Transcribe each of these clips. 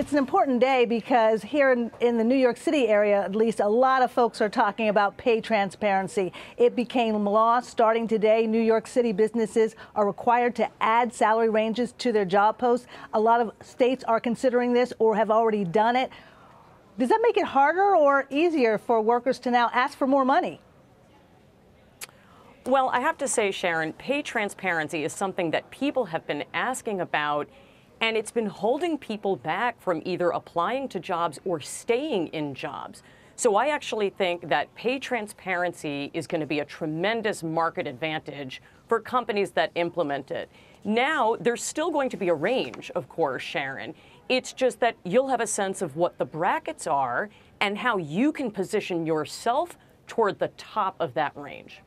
It's an important day because here in, in, the New York City area, at least, a lot of folks are talking about pay transparency. It became law starting today. New York City businesses are required to add salary ranges to their job posts. A lot of states are considering this or have already done it. Does that make it harder or easier for workers to now ask for more money? Well, I have to say, Sharon, pay transparency is something that people have been asking about and it's been holding people back from either applying to jobs or staying in jobs. So I actually think that pay transparency is going to be a tremendous market advantage for companies that implement it. Now, there's still going to be a range, of course, Sharon. It's just that you'll have a sense of what the brackets are and how you can position yourself toward the top of that range.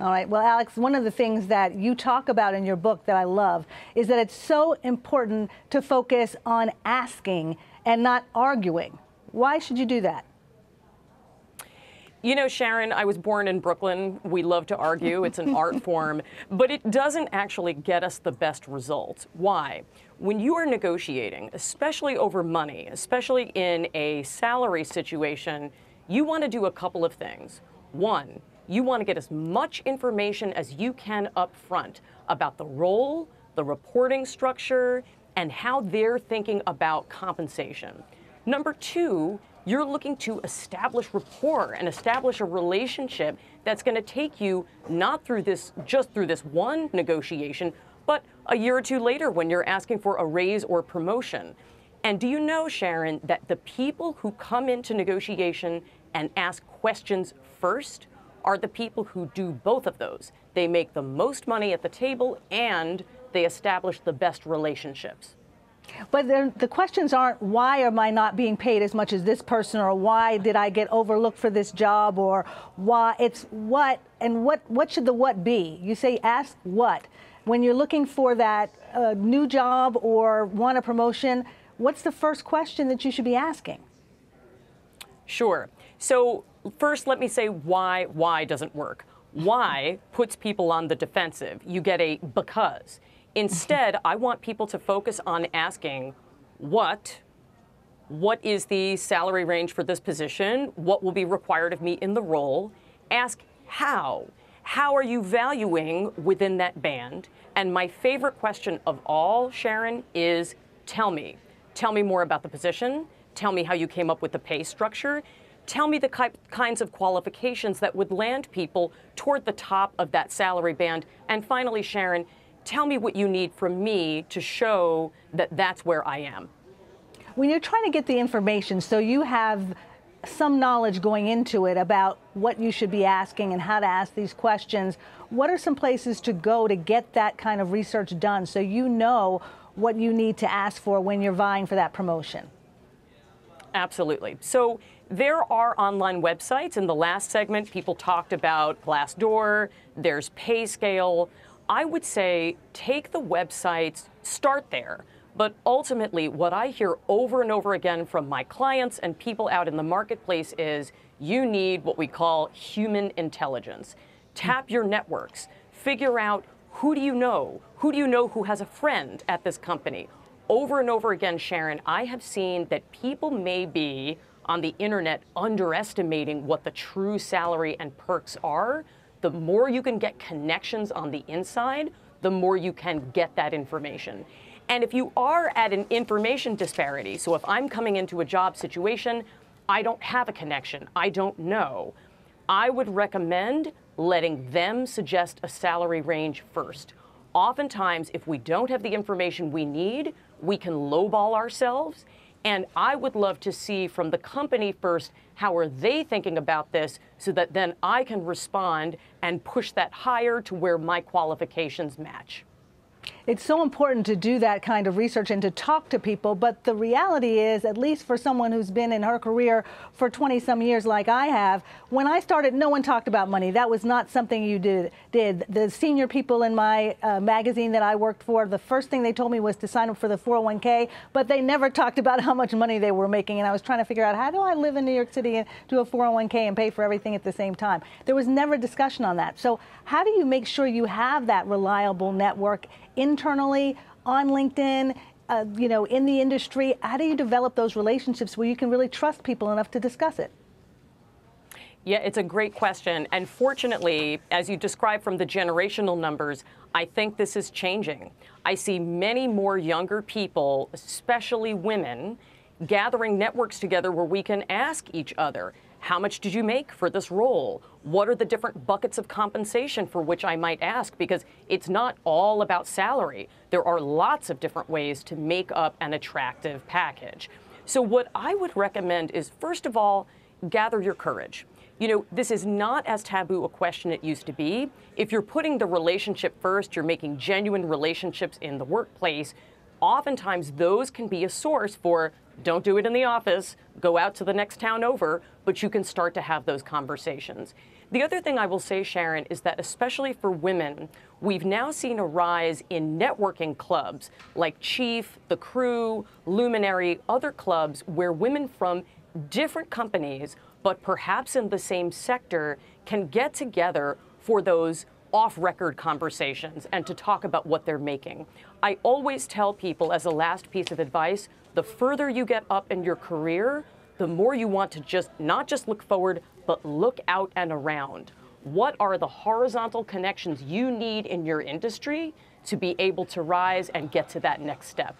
All right. Well, Alex, one of the things that you talk about in your book that I love is that it's so important to focus on asking and not arguing. Why should you do that? You know, Sharon, I was born in Brooklyn. We love to argue. It's an art form, but it doesn't actually get us the best results. Why? When you are negotiating, especially over money, especially in a salary situation, you want to do a couple of things. One, you want to get as much information as you can up front about the role, the reporting structure, and how they're thinking about compensation. Number two, you're looking to establish rapport and establish a relationship that's going to take you not through this just through this one negotiation, but a year or two later when you're asking for a raise or promotion. And do you know, Sharon, that the people who come into negotiation and ask questions first are the people who do both of those. They make the most money at the table and they establish the best relationships. But then the questions aren't why am I not being paid as much as this person or why did I get overlooked for this job or why it's what and what what should the what be? You say ask what. When you're looking for that uh, new job or want a promotion, what's the first question that you should be asking? Sure. So first, let me say why why doesn't work. Why puts people on the defensive. You get a because. Instead, I want people to focus on asking what what is the salary range for this position? What will be required of me in the role? Ask how. How are you valuing within that band? And my favorite question of all, Sharon, is tell me. Tell me more about the position. Tell me how you came up with the pay structure. Tell me the kinds of qualifications that would land people toward the top of that salary band. And finally, Sharon, tell me what you need from me to show that that's where I am. When you're trying to get the information, so you have some knowledge going into it about what you should be asking and how to ask these questions, what are some places to go to get that kind of research done so you know what you need to ask for when you're vying for that promotion? Absolutely. So there are online websites. In the last segment, people talked about Glassdoor, there's PayScale. I would say take the websites, start there. But ultimately, what I hear over and over again from my clients and people out in the marketplace is you need what we call human intelligence. Tap your networks, figure out who do you know? Who do you know who has a friend at this company? Over and over again, Sharon, I have seen that people may be on the internet underestimating what the true salary and perks are. The more you can get connections on the inside, the more you can get that information. And if you are at an information disparity, so if I'm coming into a job situation, I don't have a connection, I don't know, I would recommend letting them suggest a salary range first. Oftentimes, if we don't have the information we need, we can lowball ourselves. And I would love to see from the company first how are they thinking about this so that then I can respond and push that higher to where my qualifications match. It's so important to do that kind of research and to talk to people. But the reality is, at least for someone who's been in her career for 20 some years like I have, when I started, no one talked about money. That was not something you did. did. The senior people in my uh, magazine that I worked for, the first thing they told me was to sign up for the 401k, but they never talked about how much money they were making. And I was trying to figure out how do I live in New York City and do a 401k and pay for everything at the same time? There was never discussion on that. So, how do you make sure you have that reliable network internally on LinkedIn, uh, you know, in the industry? How do you develop those relationships where you can really trust people enough to discuss it? Yeah, it's a great question. And fortunately, as you described from the generational numbers, I think this is changing. I see many more younger people, especially women, gathering networks together where we can ask each other, how much did you make for this role? What are the different buckets of compensation for which I might ask? Because it's not all about salary. There are lots of different ways to make up an attractive package. So, what I would recommend is, first of all, gather your courage you know, this is not as taboo a question it used to be. If you're putting the relationship first, you're making genuine relationships in the workplace, oftentimes those can be a source for don't do it in the office, go out to the next town over, but you can start to have those conversations. The other thing I will say, Sharon, is that especially for women, we've now seen a rise in networking clubs like Chief, The Crew, Luminary, other clubs where women from different companies but perhaps in the same sector, can get together for those off record conversations and to talk about what they're making. I always tell people, as a last piece of advice, the further you get up in your career, the more you want to just not just look forward, but look out and around. What are the horizontal connections you need in your industry to be able to rise and get to that next step?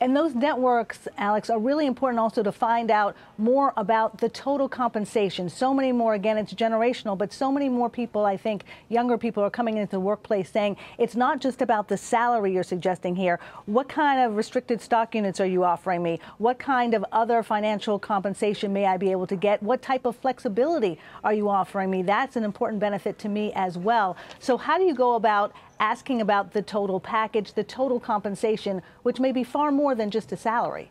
And those networks, Alex, are really important also to find out more about the total compensation. So many more, again, it's generational, but so many more people, I think, younger people are coming into the workplace saying it's not just about the salary you're suggesting here. What kind of restricted stock units are you offering me? What kind of other financial compensation may I be able to get? What type of flexibility are you offering me? That's an important benefit to me as well. So, how do you go about asking about the total package, the total compensation, which may be far more than just a salary.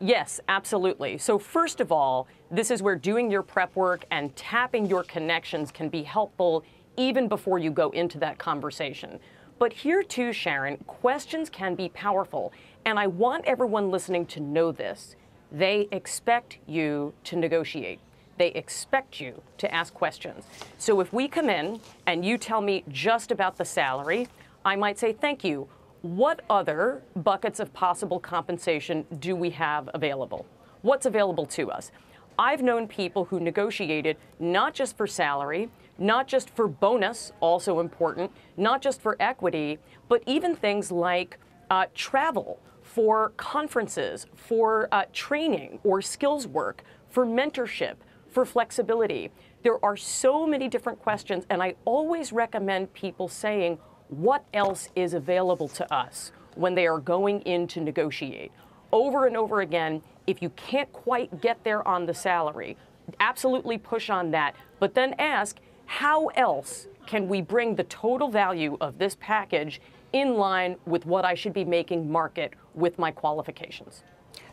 Yes, absolutely. So, first of all, this is where doing your prep work and tapping your connections can be helpful even before you go into that conversation. But here too, Sharon, questions can be powerful. And I want everyone listening to know this. They expect you to negotiate. They expect you to ask questions. So if we come in and you tell me just about the salary, I might say, thank you. What other buckets of possible compensation do we have available? What's available to us? I've known people who negotiated not just for salary, not just for bonus, also important, not just for equity, but even things like uh, travel for conferences, for uh, training or skills work, for mentorship, for flexibility. There are so many different questions, and I always recommend people saying, what else is available to us when they are going in to negotiate? Over and over again, if you can't quite get there on the salary, absolutely push on that, but then ask, how else can we bring the total value of this package in line with what I should be making market with my qualifications?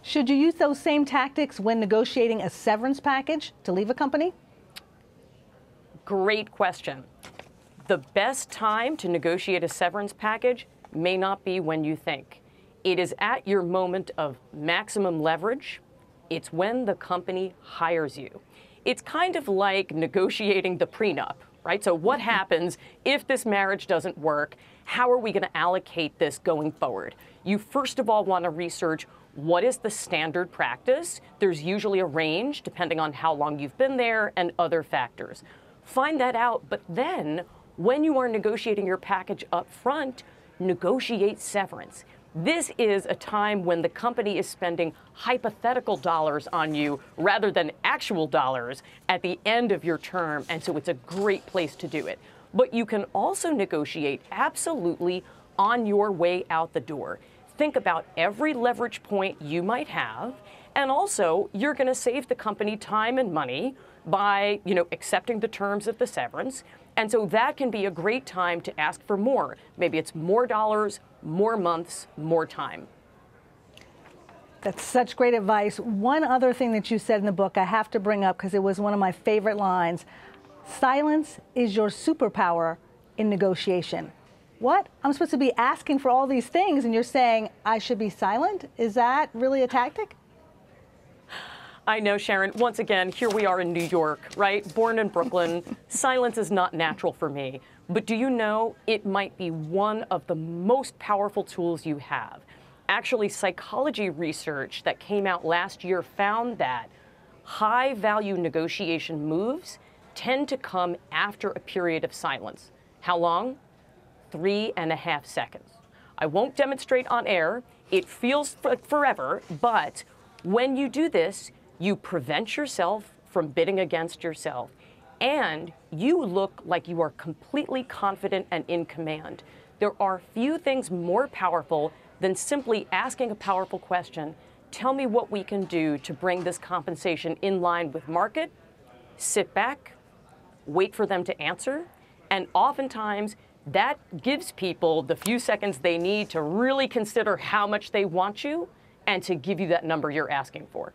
Should you use those same tactics when negotiating a severance package to leave a company? Great question. The best time to negotiate a severance package may not be when you think. It is at your moment of maximum leverage. It's when the company hires you. It's kind of like negotiating the prenup, right? So, what happens if this marriage doesn't work? How are we going to allocate this going forward? You first of all want to research what is the standard practice? There's usually a range depending on how long you've been there and other factors. Find that out, but then when you are negotiating your package up front, negotiate severance. This is a time when the company is spending hypothetical dollars on you rather than actual dollars at the end of your term, and so it's a great place to do it. But you can also negotiate absolutely on your way out the door think about every leverage point you might have. And also, you're going to save the company time and money by, you know, accepting the terms of the severance. And so that can be a great time to ask for more. Maybe it's more dollars, more months, more time. That's such great advice. One other thing that you said in the book I have to bring up because it was one of my favorite lines. Silence is your superpower in negotiation what? I'm supposed to be asking for all these things, and you're saying I should be silent? Is that really a tactic? I know, Sharon. Once again, here we are in New York, right? Born in Brooklyn. Silence is not natural for me. But do you know it might be one of the most powerful tools you have? Actually, psychology research that came out last year found that high value negotiation moves tend to come after a period of silence. How long? Three and a half seconds. I won't demonstrate on air. It feels forever, but when you do this, you prevent yourself from bidding against yourself and you look like you are completely confident and in command. There are few things more powerful than simply asking a powerful question. Tell me what we can do to bring this compensation in line with market. Sit back, wait for them to answer, and oftentimes that gives people the few seconds they need to really consider how much they want you and to give you that number you're asking for.